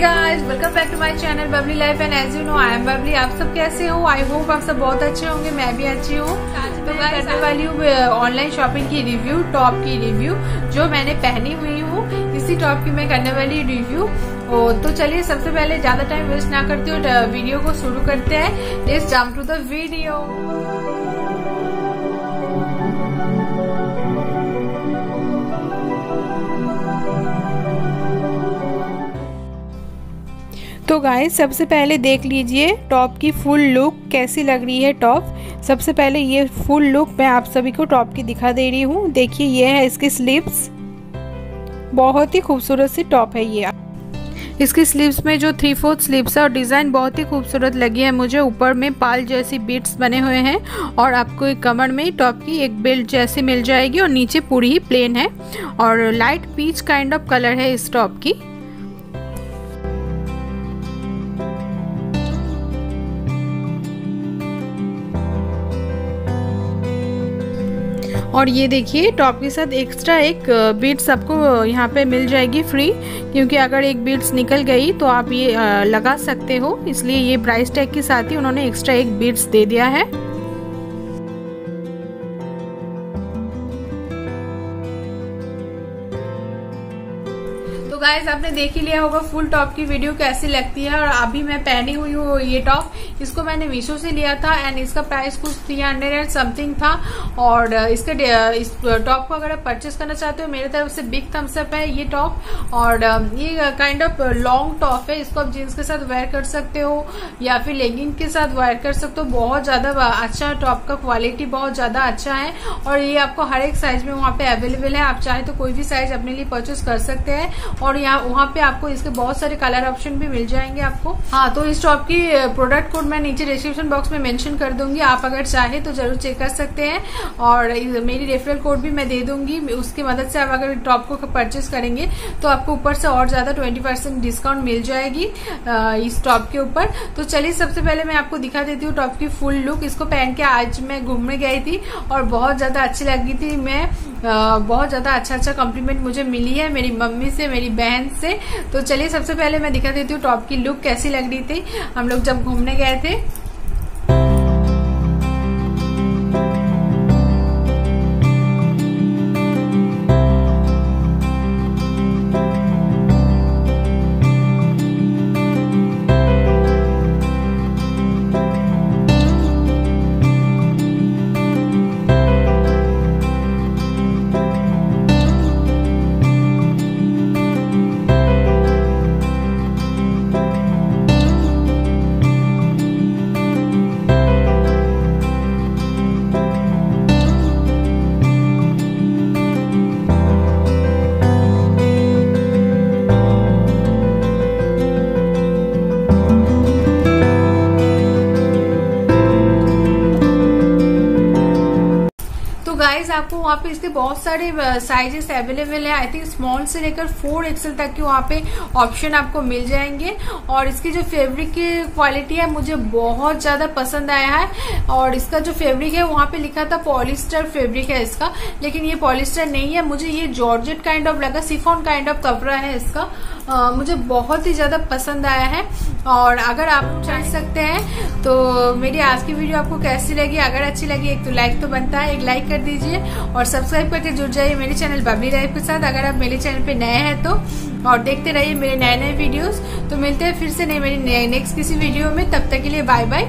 Guys welcome back to my channel Babli life and as you know I am Babli आप सब कैसे हो? I hope आप सब बहुत अच्छे होंगे, मैं भी अच्छी हूँ। तो मैं करने वाली हूँ ऑनलाइन शॉपिंग की रिव्यू टॉप की रिव्यू जो मैंने पहनी हुई हूँ। इसी टॉप की मैं करने वाली रिव्यू तो चलिए, सबसे पहले ज़्यादा टाइम वेस्ट ना करते हुए वीडियो को शुरू करते हैं। टू वीडियो तो गाय सबसे पहले देख लीजिए टॉप की फुल लुक कैसी लग रही है टॉप सबसे पहले ये फुल लुक मैं आप सभी को टॉप की दिखा दे रही हूँ। देखिए, ये है इसकी स्लीव्स बहुत ही खूबसूरत सी टॉप है ये। इसकी स्लीव्स में जो थ्री फोर्थ स्लीव्स है और डिज़ाइन बहुत ही खूबसूरत लगी है। मुझे ऊपर में पाल जैसी बीट्स बने हुए हैं और आपको एक कमर में टॉप की एक बेल्ट जैसी मिल जाएगी और नीचे पूरी ही प्लेन है। और light peach kind of colour है इस टॉप की। और ये देखिए टॉप के साथ एक्स्ट्रा एक बीट्स आपको यहाँ पे मिल जाएगी फ्री क्योंकि अगर एक बीट्स निकल गई तो आप ये लगा सकते हो। इसलिए ये प्राइस टैग के साथ ही उन्होंने एक्स्ट्रा एक बीट्स दे दिया है। गाइज़ आपने देख ही लिया होगा फुल टॉप की वीडियो कैसी लगती है और अभी मैं पहनी हुई हूँ ये टॉप इसको मैंने मीशो से लिया था एंड इसका प्राइस कुछ थ्री हंड्रेड एंड समथिंग था और इसके इस टॉप को अगर आप परचेस करना चाहते हो, मेरे तरफ़ से बिग थम्स अप है ये टॉप और ये काइंड ऑफ़ लॉन्ग टॉप है। इसको आप जीन्स के साथ वेयर कर सकते हो या फिर लेगिंग के साथ वेयर कर सकते हो। बहुत ज़्यादा अच्छा टॉप का क्वालिटी बहुत ज़्यादा अच्छा है और ये आपको हर एक साइज़ में वहाँ पे अवेलेबल है। आप चाहे तो कोई भी साइज़ अपने लिए परचेस कर सकते हैं और यहाँ, वहाँ पे आपको इसके बहुत सारे कलर ऑप्शन भी मिल जाएँगे आपको। हाँ तो इस टॉप की प्रोडक्ट कोड मैं नीचे डिस्क्रिप्शन बॉक्स में मेंशन कर दूँगी। आप अगर चाहे तो ज़रूर चेक कर सकते हैं। और मेरी रेफरल कोड भी मैं दे दूँगी। उसकी मदद से आप अगर टॉप को परचेस करेंगे तो आपको ऊपर से और ज़्यादा ट्वेंटी परसेंट डिस्काउंट मिल जाएगी इस टॉप के ऊपर। तो चलिए, सबसे पहले मैं आपको दिखा देती हूँ टॉप की फुल लुक इसको पहन के आज मैं घूमने गई थी और बहुत ज़्यादा अच्छी लगी थी। मैं बहुत ज़्यादा अच्छा अच्छा कॉम्प्लीमेंट मुझे मिली है। मेरी मम्मी से, मेरी बहन से। तो चलिए, सबसे पहले मैं दिखा देती हूँ टॉप की लुक कैसी लग रही थी। हम लोग जब घूमने गए थे गाइस आपको वहाँ पे इसके बहुत सारे साइजेस अवेलेबल है. आई थिंक स्मॉल से लेकर फोर एक्सएल तक के वहाँ पे ऑप्शन आपको मिल जाएँगे. और इसकी जो फैब्रिक की क्वालिटी है मुझे बहुत ज़्यादा पसंद आया है. और इसका जो फैब्रिक है वहाँ पे लिखा था पॉलिस्टर फैब्रिक है इसका. लेकिन ये पॉलिस्टर नहीं है. मुझे ये जॉर्जेट काइंड ऑफ़ लगा सिफोन काइंड ऑफ़ कपड़ा है इसका. आ, मुझे बहुत ही ज़्यादा पसंद आया है. और अगर आप चाह सकते हैं तो मेरी आज की वीडियो आपको कैसी लगी? अगर अच्छी लगी एक तो लाइक तो बनता है एक लाइक कर दीजिए. और सब्सक्राइब करके जुड़ जाइए मेरे चैनल बबली लाइफ के साथ। अगर आप मेरे चैनल पे नए हैं तो और देखते रहिए मेरे नए नए वीडियोस तो मिलते हैं फिर से नए मेरी नेक्स्ट किसी वीडियो में। तब तक के लिए बाय बाय